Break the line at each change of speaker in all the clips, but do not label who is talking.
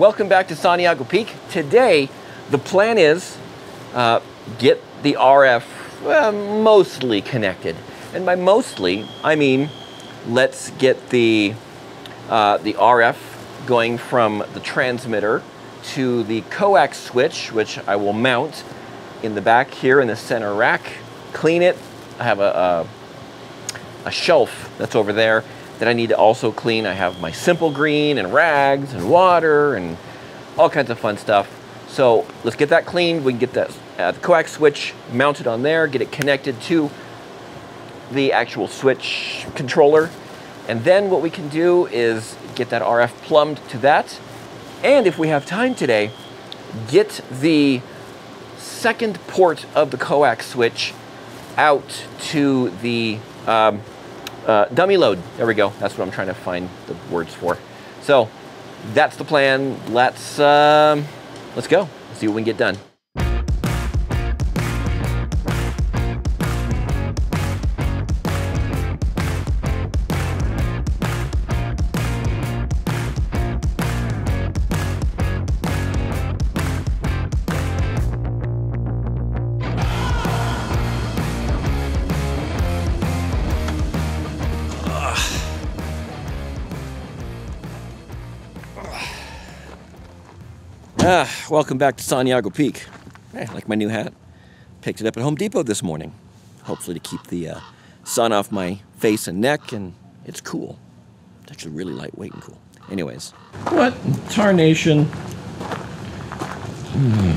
welcome back to Santiago Peak. Today, the plan is uh, get the RF mostly connected. And by mostly, I mean let's get the, uh, the RF going from the transmitter to the coax switch, which I will mount in the back here in the center rack, clean it. I have a, a, a shelf that's over there that I need to also clean. I have my simple green and rags and water and all kinds of fun stuff. So let's get that cleaned. We can get that uh, the coax switch mounted on there, get it connected to the actual switch controller. And then what we can do is get that RF plumbed to that. And if we have time today, get the second port of the coax switch out to the um, uh, dummy load. There we go. That's what I'm trying to find the words for. So that's the plan. Let's um, let's go. see what we can get done. Welcome back to Santiago Peak. I like my new hat. Picked it up at Home Depot this morning. Hopefully to keep the uh, sun off my face and neck, and it's cool. It's actually really lightweight and cool. Anyways. What tarnation? Hmm.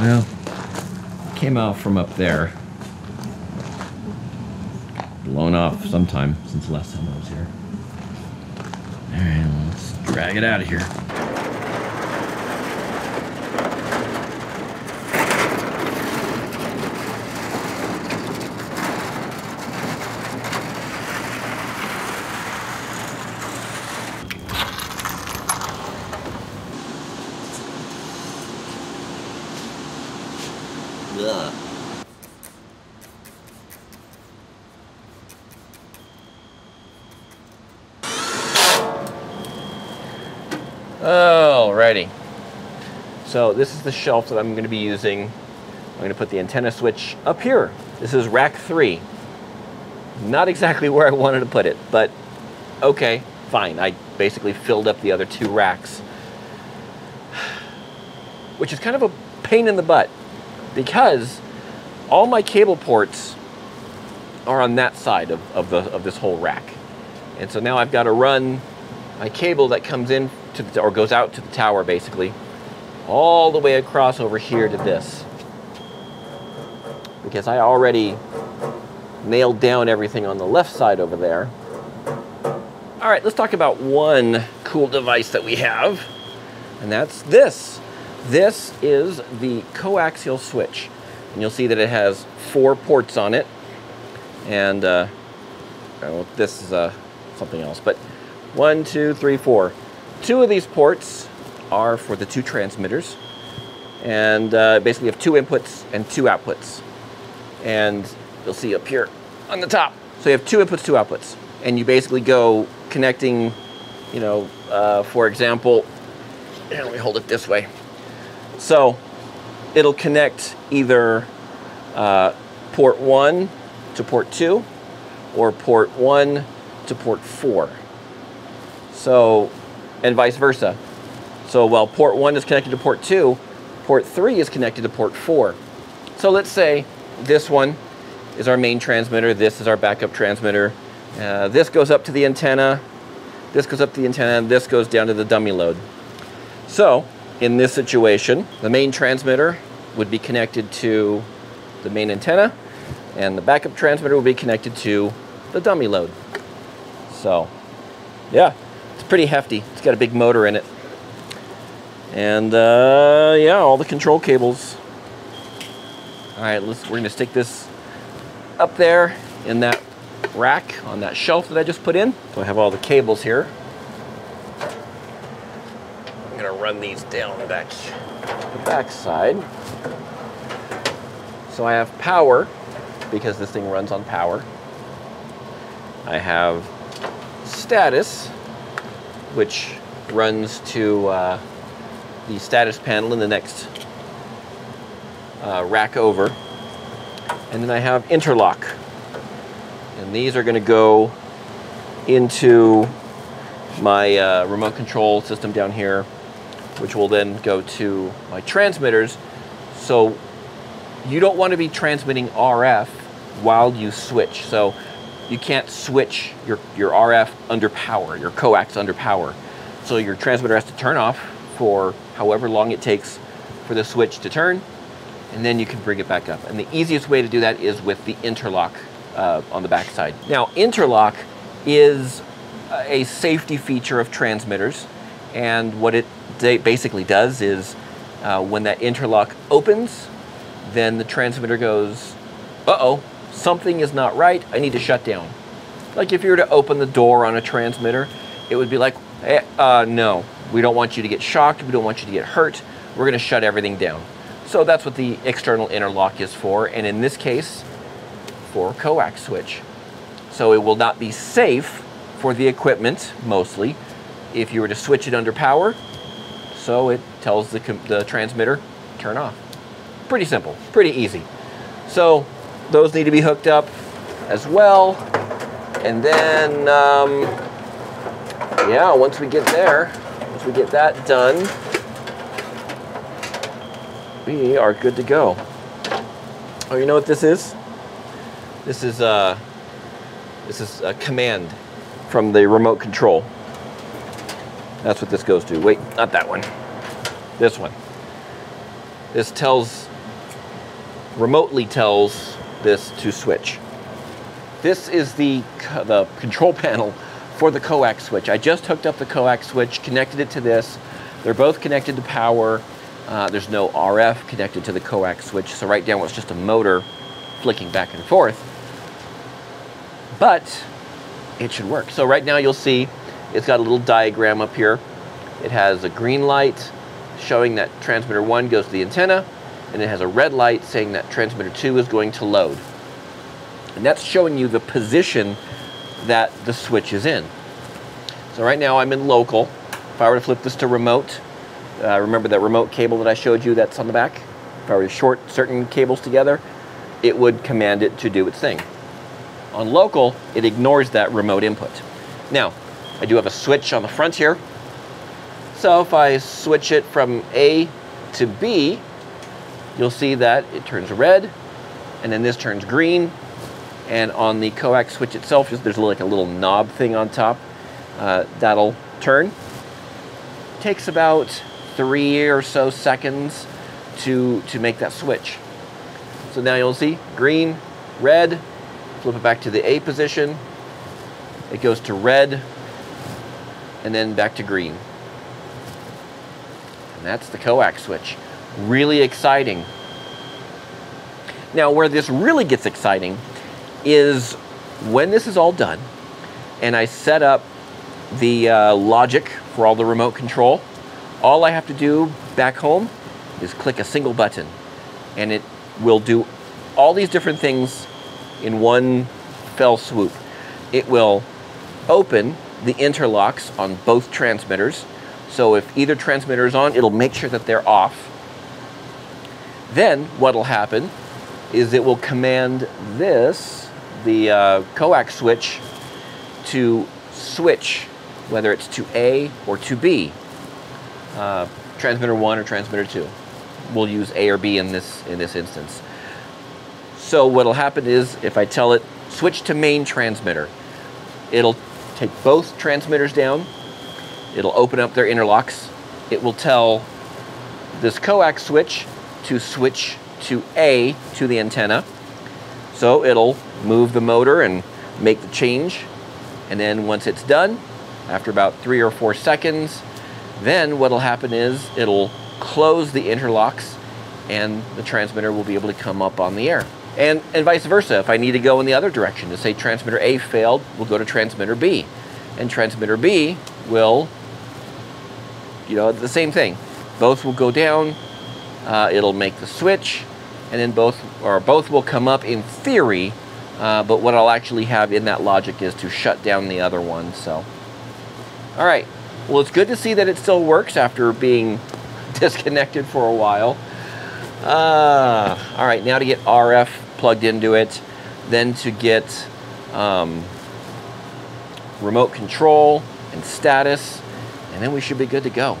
Well, came out from up there. Blown off sometime since the last time I was here. Alright, let's drag it out of here. Ugh. Alrighty. So this is the shelf that I'm going to be using. I'm going to put the antenna switch up here. This is rack three. Not exactly where I wanted to put it, but okay, fine. I basically filled up the other two racks. Which is kind of a pain in the butt because all my cable ports are on that side of, of, the, of this whole rack. And so now I've got to run my cable that comes in to the, or goes out to the tower basically, all the way across over here to this. Because I already nailed down everything on the left side over there. All right, let's talk about one cool device that we have, and that's this. This is the coaxial switch. And you'll see that it has four ports on it. And uh, well, this is uh, something else, but one, two, three, four. Two of these ports are for the two transmitters. And uh, basically you have two inputs and two outputs. And you'll see up here on the top. So you have two inputs, two outputs. And you basically go connecting, you know, uh, for example, here, let me hold it this way. So it'll connect either uh, port one to port two or port one to port four. So, and vice versa. So while port one is connected to port two, port three is connected to port four. So let's say this one is our main transmitter, this is our backup transmitter. Uh, this goes up to the antenna, this goes up to the antenna, and this goes down to the dummy load. So in this situation, the main transmitter would be connected to the main antenna, and the backup transmitter will be connected to the dummy load. So, yeah, it's pretty hefty. It's got a big motor in it. And uh, yeah, all the control cables. All right, let's, we're gonna stick this up there in that rack on that shelf that I just put in. So I have all the cables here. I'm gonna run these down back the back side. So I have power because this thing runs on power. I have status, which runs to uh, the status panel in the next uh, rack over. And then I have interlock. And these are going to go into my uh, remote control system down here, which will then go to my transmitters. So you don't want to be transmitting RF while you switch. So you can't switch your, your RF under power, your coax under power. So your transmitter has to turn off for however long it takes for the switch to turn, and then you can bring it back up. And the easiest way to do that is with the interlock uh, on the backside. Now, interlock is a safety feature of transmitters, and what it basically does is uh, when that interlock opens, then the transmitter goes, uh-oh, something is not right, I need to shut down. Like if you were to open the door on a transmitter, it would be like, eh, uh, no, we don't want you to get shocked, we don't want you to get hurt, we're gonna shut everything down. So that's what the external interlock is for, and in this case, for coax switch. So it will not be safe for the equipment, mostly, if you were to switch it under power, so it tells the, the transmitter, turn off. Pretty simple, pretty easy. So those need to be hooked up as well. And then, um, yeah, once we get there, once we get that done, we are good to go. Oh, you know what this is? This is uh, this is a command from the remote control. That's what this goes to. Wait, not that one. This one. This tells, remotely tells this to switch. This is the, the control panel for the coax switch. I just hooked up the coax switch, connected it to this. They're both connected to power. Uh, there's no RF connected to the coax switch, so right now it's just a motor flicking back and forth. But it should work. So right now you'll see it's got a little diagram up here. It has a green light showing that transmitter 1 goes to the antenna, and it has a red light saying that transmitter 2 is going to load. And that's showing you the position that the switch is in. So right now I'm in local. If I were to flip this to remote, uh, remember that remote cable that I showed you that's on the back? If I were to short certain cables together, it would command it to do its thing. On local, it ignores that remote input. Now, I do have a switch on the front here. So if I switch it from A to B, you'll see that it turns red, and then this turns green. And on the coax switch itself, there's like a little knob thing on top. Uh, that'll turn. Takes about three or so seconds to, to make that switch. So now you'll see green, red, flip it back to the A position. It goes to red and then back to green. And that's the coax switch. Really exciting. Now, where this really gets exciting is when this is all done and I set up the uh, logic for all the remote control, all I have to do back home is click a single button and it will do all these different things in one fell swoop. It will open the interlocks on both transmitters. So if either transmitter is on, it'll make sure that they're off. Then what'll happen is it will command this, the uh, coax switch, to switch whether it's to A or to B. Uh, transmitter one or transmitter two. We'll use A or B in this in this instance. So what'll happen is if I tell it switch to main transmitter, it'll take both transmitters down. It'll open up their interlocks. It will tell this coax switch to switch to A to the antenna. So it'll move the motor and make the change. And then once it's done, after about three or four seconds, then what'll happen is it'll close the interlocks and the transmitter will be able to come up on the air. And, and vice versa. If I need to go in the other direction, to say transmitter A failed, we'll go to transmitter B. And transmitter B will, you know, the same thing. Both will go down, uh, it'll make the switch, and then both, or both will come up in theory, uh, but what I'll actually have in that logic is to shut down the other one, so. All right, Well, it's good to see that it still works after being disconnected for a while. Uh, all right, now to get RF plugged into it, then to get um, remote control and status, and then we should be good to go.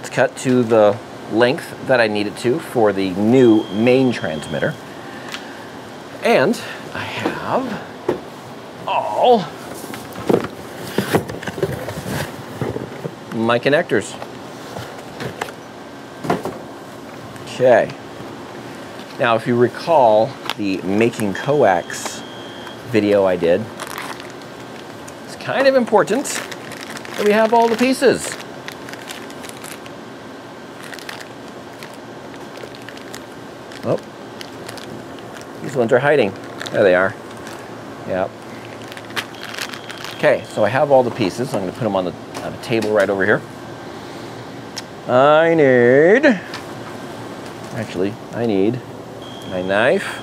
It's cut to the length that I need it to for the new main transmitter. And I have all my connectors. Okay. Now, if you recall the making coax video I did, it's kind of important that we have all the pieces. These ones are hiding. There they are. Yep. Okay, so I have all the pieces. I'm going to put them on the, on table right over here. I need, actually, I need my knife.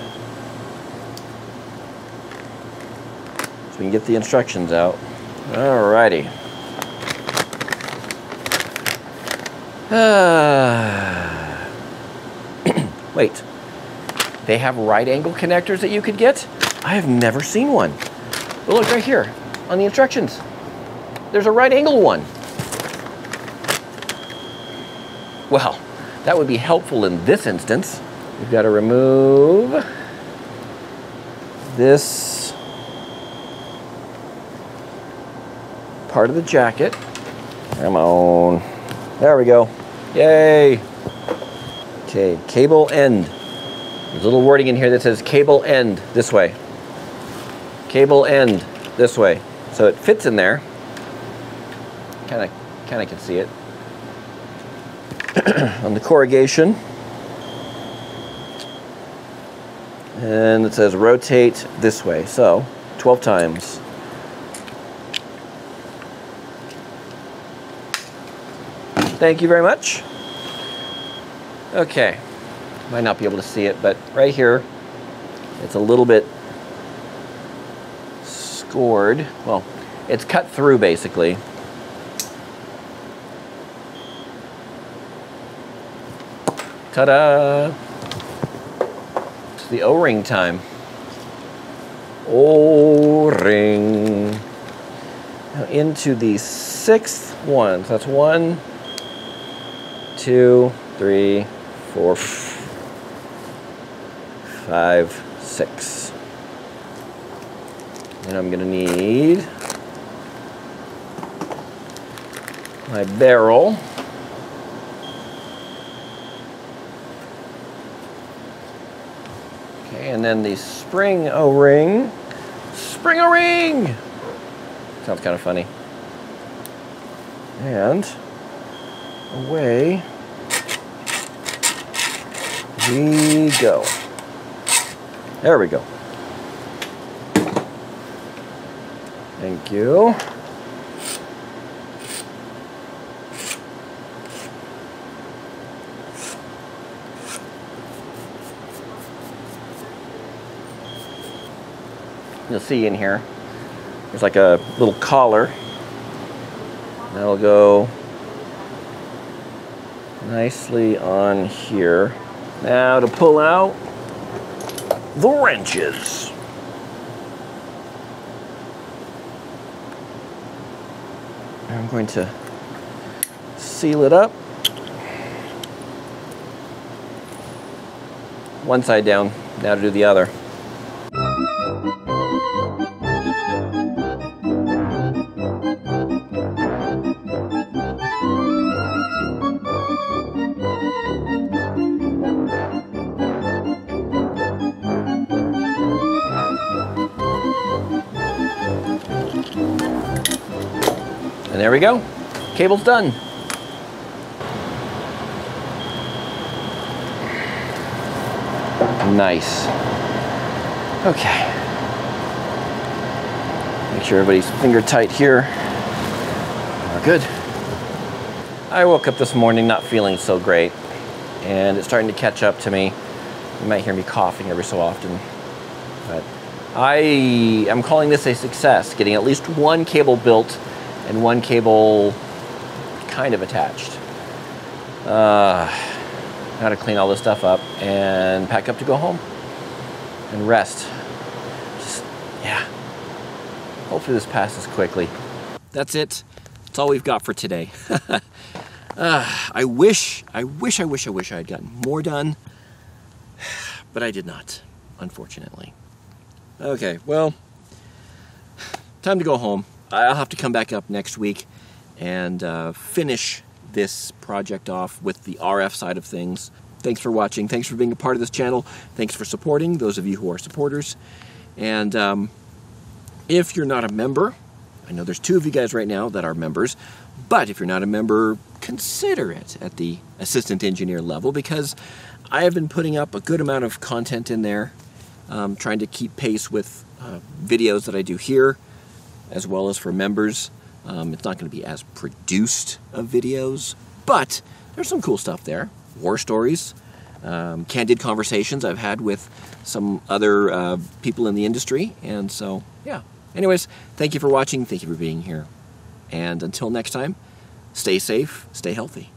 So we can get the instructions out. Alrighty. Wait, they have right angle connectors that you could get? I have never seen one. But look right here on the instructions. There's a right angle one. Well, that would be helpful in this instance. We've got to remove this part of the jacket. Come on. There we go. Yay. Okay, cable end. There's a little wording in here that says cable end this way. Cable end this way. So it fits in there. Kind of kind of can see it. on the corrugation. And it says rotate this way. So 12 times. Thank you very much. Okay, might not be able to see it, but right here, it's a little bit scored. Well, it's cut through basically. Ta-da! It's the O-ring time. O-ring. Now into the sixth one. So that's one, two, three, four, five, six. And I'm gonna need my barrel. Okay, and then the spring O-ring. Spring O-ring! Sounds kind of funny. And away we go. There we go. Thank you. You'll see in here, there's like a little collar. That'll go nicely on here. Now to pull out the wrenches. I'm going to seal it up. One side down, now to do the other. And there we go. Cable's done. Nice. Okay. Make sure everybody's finger tight here. We're good. I woke up this morning not feeling so great, and it's starting to catch up to me. You might hear me coughing every so often, but I am calling this a success, getting at least one cable built and one cable kind of attached. Uh, I gotta clean all this stuff up and pack up to go home and rest. Just, yeah. Hopefully this passes quickly. That's it. That's all we've got for today. uh, I wish, I wish, I wish, I wish I had gotten more done, but I did not, unfortunately. Okay, well, time to go home. I'll have to come back up next week and uh, finish this project off with the RF side of things. Thanks for watching. Thanks for being a part of this channel. Thanks for supporting those of you who are supporters. And um, if you're not a member, I know there's two of you guys right now that are members, but if you're not a member, consider it at the assistant engineer level because I have been putting up a good amount of content in there, um, trying to keep pace with uh, videos that I do here, as well as for members. Um, it's not going to be as produced of videos, but there's some cool stuff there. War stories, um, candid conversations I've had with some other uh, people in the industry, and so yeah. Anyways, thank you for watching. Thank you for being here, and until next time, stay safe, stay healthy.